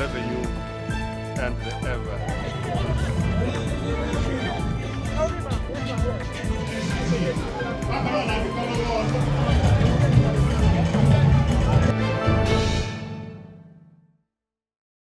revenue and the ever.